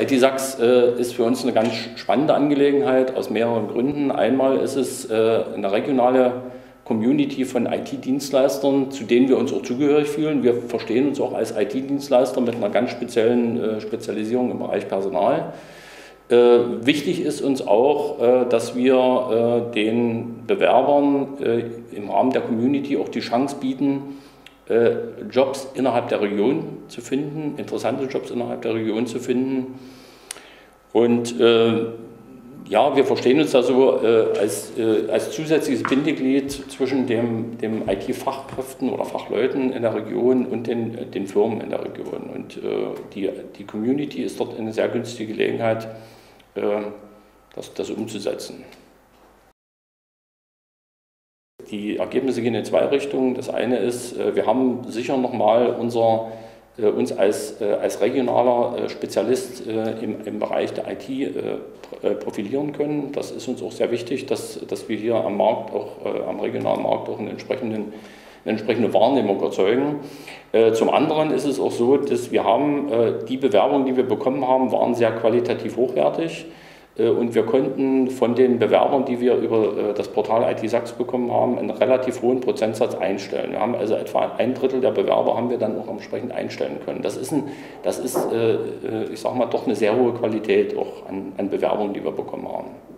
IT Sachs äh, ist für uns eine ganz spannende Angelegenheit aus mehreren Gründen. Einmal ist es äh, eine regionale Community von IT-Dienstleistern, zu denen wir uns auch zugehörig fühlen. Wir verstehen uns auch als IT-Dienstleister mit einer ganz speziellen äh, Spezialisierung im Bereich Personal. Wichtig ist uns auch, dass wir den Bewerbern im Rahmen der Community auch die Chance bieten, Jobs innerhalb der Region zu finden, interessante Jobs innerhalb der Region zu finden. Und ja, wir verstehen uns da so äh, als, äh, als zusätzliches Bindeglied zwischen dem, dem IT-Fachkräften oder Fachleuten in der Region und den, den Firmen in der Region. Und äh, die, die Community ist dort eine sehr günstige Gelegenheit, äh, das, das umzusetzen. Die Ergebnisse gehen in zwei Richtungen. Das eine ist, äh, wir haben sicher nochmal unser äh, uns als, äh, als regionaler Spezialist im, im Bereich der IT profilieren können. Das ist uns auch sehr wichtig, dass, dass wir hier am Markt, auch am regionalen Markt auch einen entsprechenden eine entsprechende Wahrnehmung erzeugen. Zum anderen ist es auch so, dass wir haben, die Bewerbungen, die wir bekommen haben, waren sehr qualitativ hochwertig. Äh, und wir konnten von den Bewerbern, die wir über äh, das Portal IT Sachs bekommen haben, einen relativ hohen Prozentsatz einstellen. Wir haben also etwa ein Drittel der Bewerber haben wir dann auch entsprechend einstellen können. Das ist, ein, das ist äh, ich sage mal, doch eine sehr hohe Qualität auch an, an Bewerbungen, die wir bekommen haben.